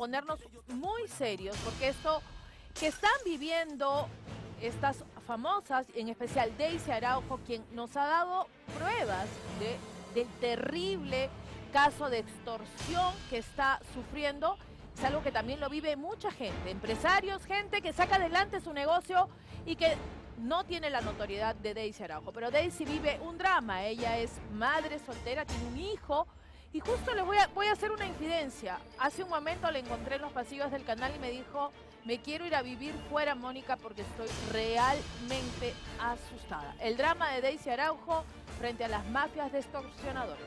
ponernos muy serios porque esto que están viviendo estas famosas, en especial Daisy Araujo, quien nos ha dado pruebas de, del terrible caso de extorsión que está sufriendo, es algo que también lo vive mucha gente, empresarios, gente que saca adelante su negocio y que no tiene la notoriedad de Daisy Araujo. Pero Daisy vive un drama, ella es madre soltera, tiene un hijo, y justo les voy a, voy a hacer una infidencia. Hace un momento le encontré en los pasillos del canal y me dijo, me quiero ir a vivir fuera, Mónica, porque estoy realmente asustada. El drama de Daisy Araujo frente a las mafias de extorsionadores.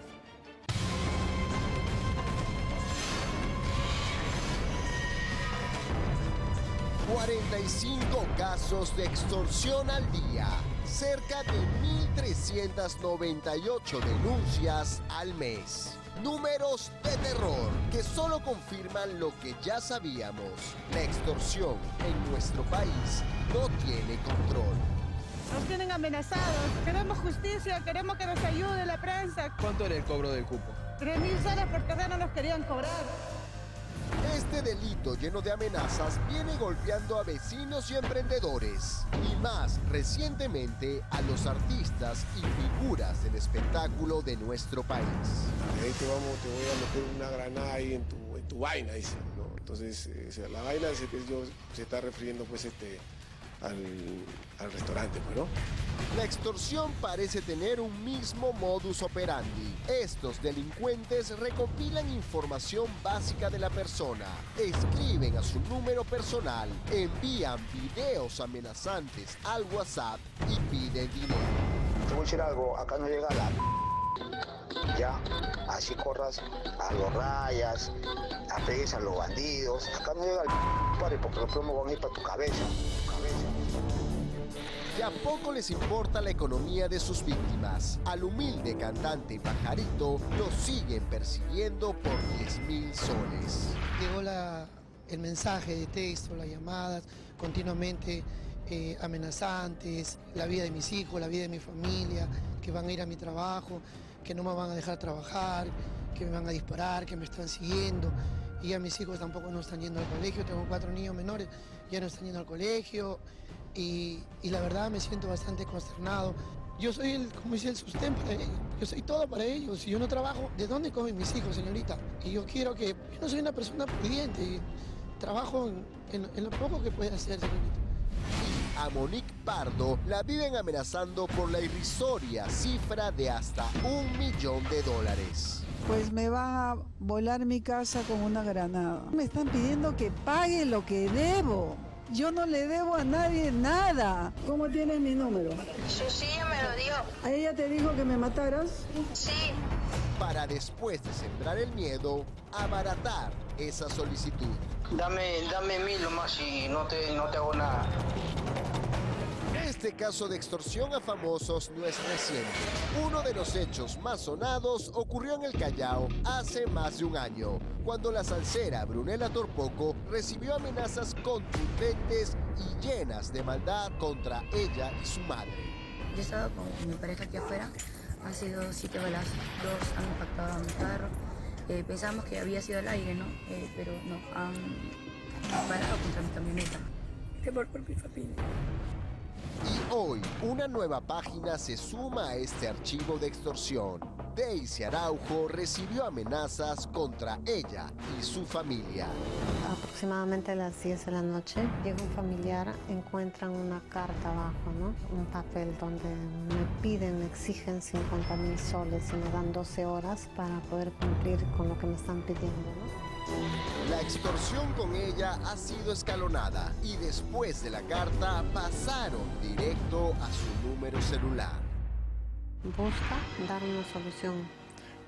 ...45 casos de extorsión al día... ...cerca de 1.398 denuncias al mes... Números de terror que solo confirman lo que ya sabíamos. La extorsión en nuestro país no tiene control. Nos tienen amenazados. Queremos justicia, queremos que nos ayude la prensa. ¿Cuánto era el cobro del cupo? Tres mil soles por terreno nos querían cobrar. Este delito lleno de amenazas viene golpeando a vecinos y emprendedores, y más recientemente a los artistas y figuras del espectáculo de nuestro país. te, vamos, te voy a meter una granada ahí en tu, en tu vaina, dicen, ¿no? Entonces, eh, la vaina se, se está refiriendo pues este, al, restaurante, ¿no? La extorsión parece tener un mismo modus operandi. Estos delincuentes recopilan información básica de la persona, escriben a su número personal, envían videos amenazantes al WhatsApp y piden dinero. Te voy a decir algo, acá no llega la ya, así corras a los rayas, apegues a los bandidos, acá no llega el porque los promos van a ir para tu cabeza. A poco les importa la economía de sus víctimas. Al humilde cantante Pajarito lo siguen persiguiendo por 10 mil soles. Llegó la, el mensaje de texto, las llamadas continuamente eh, amenazantes, la vida de mis hijos, la vida de mi familia, que van a ir a mi trabajo, que no me van a dejar trabajar, que me van a disparar, que me están siguiendo. Y ya mis hijos tampoco no están yendo al colegio, tengo cuatro niños menores, ya no están yendo al colegio y, la verdad me siento bastante consternado. Yo soy el, como dice, el sustento para ellos. Yo soy todo para ellos. Si yo no trabajo, ¿de dónde comen mis hijos, señorita? Y yo quiero que... Yo no soy una persona pudiente y trabajo en, lo poco que pueda hacer, señorita. A Monique Pardo la viven amenazando por la irrisoria cifra de hasta un millón de dólares. Pues me van a volar mi casa con una granada. Me están pidiendo que pague lo que debo. Yo no le debo a nadie nada. ¿Cómo tienes mi número? Sí, me lo dio. ¿A ella te dijo que me mataras? Sí. Para después de sembrar el miedo, abaratar esa solicitud. Dame, dame mil nomás y no te, no te hago nada. Este caso de extorsión a famosos no es reciente. Uno de los hechos más sonados ocurrió en el Callao hace más de un año, cuando la salsera Brunella Torpoco recibió amenazas contundentes y llenas de maldad contra ella y su madre. Yo estaba con mi pareja aquí afuera, ha sido siete balas, dos han impactado a mi carro. Eh, pensamos que había sido el aire, ¿no? Eh, pero no, han parado contra mi camioneta. Temor por mi familia. Y hoy, una nueva página se suma a este archivo de extorsión. Daisy Araujo recibió amenazas contra ella y su familia. Aproximadamente a las 10 de la noche llega un familiar, encuentran una carta abajo, ¿no? un papel donde me piden, me exigen 50 mil soles y me dan 12 horas para poder cumplir con lo que me están pidiendo. ¿no? La extorsión con ella ha sido escalonada y después de la carta pasaron directo a su número celular. Busca dar una solución.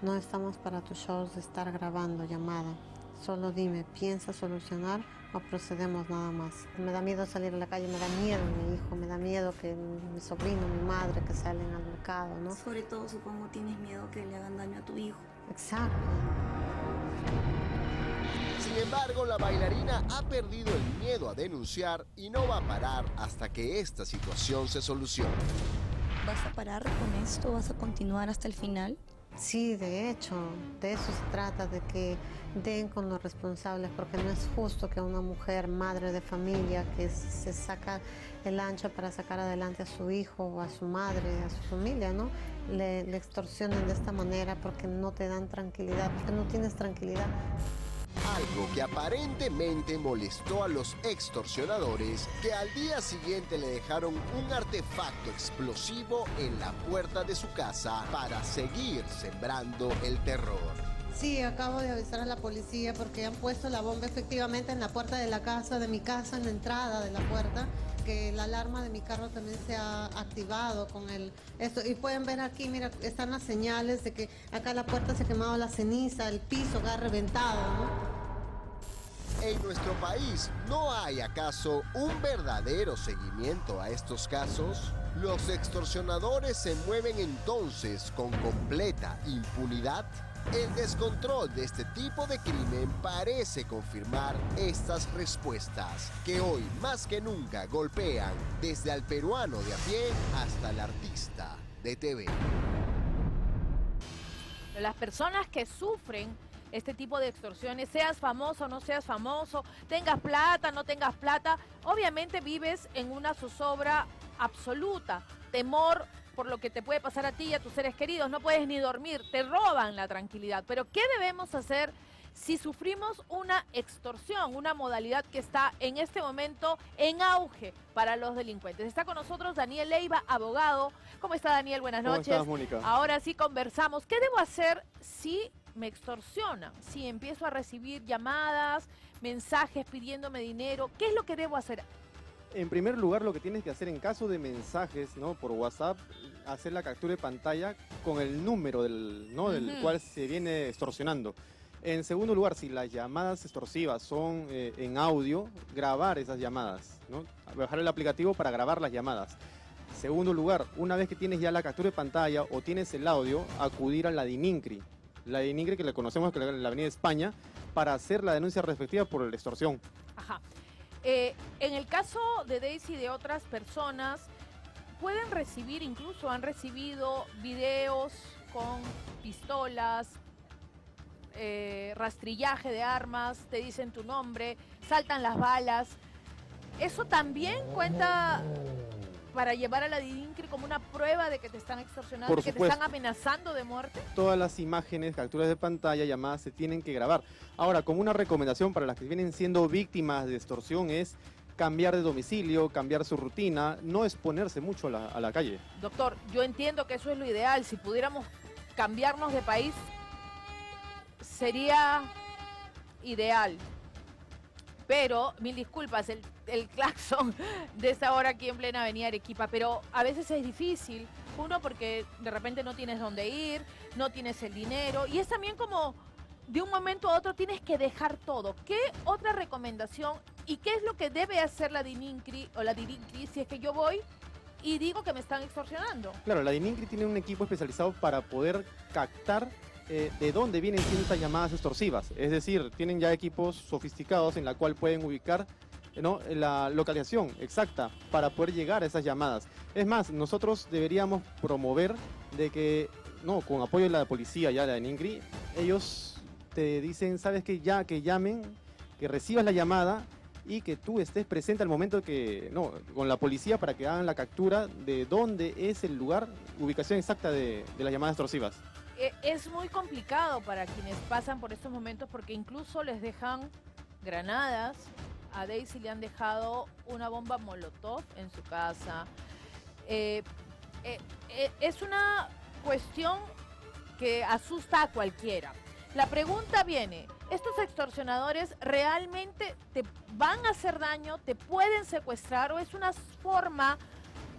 No estamos para tus shows de estar grabando llamada. Solo dime, ¿piensa solucionar o procedemos nada más? Me da miedo salir a la calle, me da miedo mi hijo, me da miedo que mi sobrino, mi madre, que salen al mercado, ¿no? Sobre todo, supongo, tienes miedo que le hagan daño a tu hijo. Exacto. Sin embargo, la bailarina ha perdido el miedo a denunciar y no va a parar hasta que esta situación se solucione. ¿Vas a parar con esto? ¿Vas a continuar hasta el final? Sí, de hecho, de eso se trata, de que den con los responsables, porque no es justo que una mujer, madre de familia, que se saca el ancho para sacar adelante a su hijo o a su madre, a su familia, ¿no? Le, le extorsionen de esta manera porque no te dan tranquilidad, porque no tienes tranquilidad. Algo que aparentemente molestó a los extorsionadores que al día siguiente le dejaron un artefacto explosivo en la puerta de su casa para seguir sembrando el terror. Sí, acabo de avisar a la policía porque han puesto la bomba efectivamente en la puerta de la casa, de mi casa, en la entrada de la puerta, que la alarma de mi carro también se ha activado con el esto. Y pueden ver aquí, mira, están las señales de que acá la puerta se ha quemado la ceniza, el piso ha reventado, ¿no? En nuestro país, ¿no hay acaso un verdadero seguimiento a estos casos? ¿Los extorsionadores se mueven entonces con completa impunidad? El descontrol de este tipo de crimen parece confirmar estas respuestas, que hoy más que nunca golpean desde al peruano de a pie hasta el artista de TV. Las personas que sufren este tipo de extorsiones, seas famoso o no seas famoso, tengas plata, no tengas plata, obviamente vives en una zozobra absoluta, temor por lo que te puede pasar a ti y a tus seres queridos, no puedes ni dormir, te roban la tranquilidad. Pero ¿qué debemos hacer si sufrimos una extorsión, una modalidad que está en este momento en auge para los delincuentes? Está con nosotros Daniel Leiva, abogado. ¿Cómo está Daniel? Buenas noches. ¿Cómo estás, Mónica? Ahora sí conversamos. ¿Qué debo hacer si me extorsionan? Si empiezo a recibir llamadas, mensajes pidiéndome dinero, ¿qué es lo que debo hacer? En primer lugar, lo que tienes que hacer en caso de mensajes, ¿no? Por WhatsApp, hacer la captura de pantalla con el número del, ¿no? del cual se viene extorsionando. En segundo lugar, si las llamadas extorsivas son eh, en audio, grabar esas llamadas, ¿no? Bajar el aplicativo para grabar las llamadas. Segundo lugar, una vez que tienes ya la captura de pantalla o tienes el audio, acudir a la DININCRI. La DININCRI que le conocemos que en la Avenida España, para hacer la denuncia respectiva por la extorsión. Ajá. Eh, en el caso de Daisy y de otras personas, pueden recibir, incluso han recibido videos con pistolas, eh, rastrillaje de armas, te dicen tu nombre, saltan las balas. ¿Eso también cuenta para llevar a la DINCRI como una prueba de que te están extorsionando, Por que te están amenazando de muerte? todas las imágenes, capturas de pantalla, llamadas se tienen que grabar. Ahora, como una recomendación para las que vienen siendo víctimas de extorsión es cambiar de domicilio, cambiar su rutina, no exponerse mucho a la, a la calle. Doctor, yo entiendo que eso es lo ideal. Si pudiéramos cambiarnos de país, sería ideal. Pero, mil disculpas, el, el claxon de esta hora aquí en plena avenida Arequipa, pero a veces es difícil. Uno, porque de repente no tienes dónde ir, no tienes el dinero, y es también como de un momento a otro tienes que dejar todo. ¿Qué otra recomendación y qué es lo que debe hacer la DININCRI o la DININCRI si es que yo voy y digo que me están extorsionando? Claro, la DININCRI tiene un equipo especializado para poder captar eh, de dónde vienen estas llamadas extorsivas. Es decir, tienen ya equipos sofisticados en la cual pueden ubicar ¿no? la localización exacta para poder llegar a esas llamadas. Es más, nosotros deberíamos promover de que, no, con apoyo de la policía ya de la DININCRI, ellos te dicen, sabes que ya que llamen, que recibas la llamada y que tú estés presente al momento que, no, con la policía para que hagan la captura de dónde es el lugar, ubicación exacta de, de las llamadas extorsivas. Eh, Es muy complicado para quienes pasan por estos momentos porque incluso les dejan granadas. A Daisy le han dejado una bomba molotov en su casa. Eh, eh, eh, es una cuestión que asusta a cualquiera. La pregunta viene, ¿estos extorsionadores realmente te van a hacer daño, te pueden secuestrar o es una forma,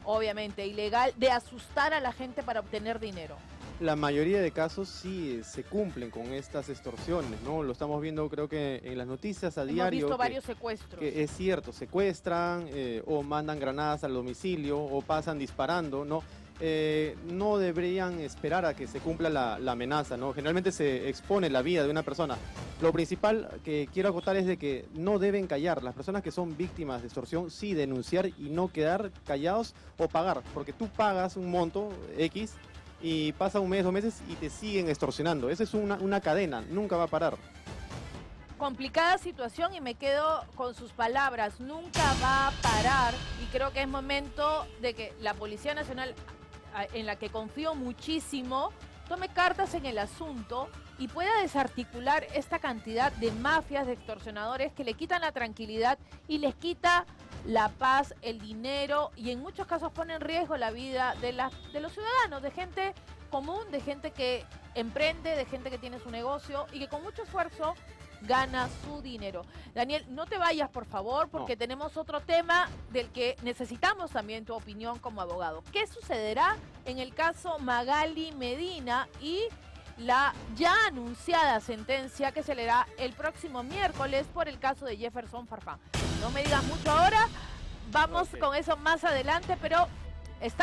obviamente ilegal, de asustar a la gente para obtener dinero? La mayoría de casos sí eh, se cumplen con estas extorsiones, ¿no? Lo estamos viendo creo que en las noticias a Hemos diario. visto que- varios secuestros. que es cierto, secuestran eh, o mandan granadas al domicilio o pasan disparando, ¿no? Eh, no deberían esperar a que se cumpla la, la amenaza, ¿no? Generalmente se expone la vida de una persona. Lo principal que quiero acotar es de que no deben callar. Las personas que son víctimas de extorsión, sí denunciar y no quedar callados o pagar, porque tú pagas un monto X y pasa un mes, dos meses y te siguen extorsionando. Esa es una, una cadena, nunca va a parar. Complicada situación y me quedo con sus palabras, nunca va a parar y creo que es momento de que la Policía Nacional, en la que confío muchísimo, tome cartas en el asunto y pueda desarticular esta cantidad de mafias, de extorsionadores que le quitan la tranquilidad y les quita la paz, el dinero y en muchos casos pone en riesgo la vida de, las de los ciudadanos, de gente común, de gente que emprende, de gente que tiene su negocio y que con mucho esfuerzo gana su dinero. Daniel, no te vayas, por favor, porque No. tenemos otro tema del que necesitamos también tu opinión como abogado. ¿Qué sucederá en el caso Magali Medina y la ya anunciada sentencia que se le da el próximo miércoles por el caso de Jefferson Farfán? No me digas mucho ahora, vamos con eso más adelante, pero está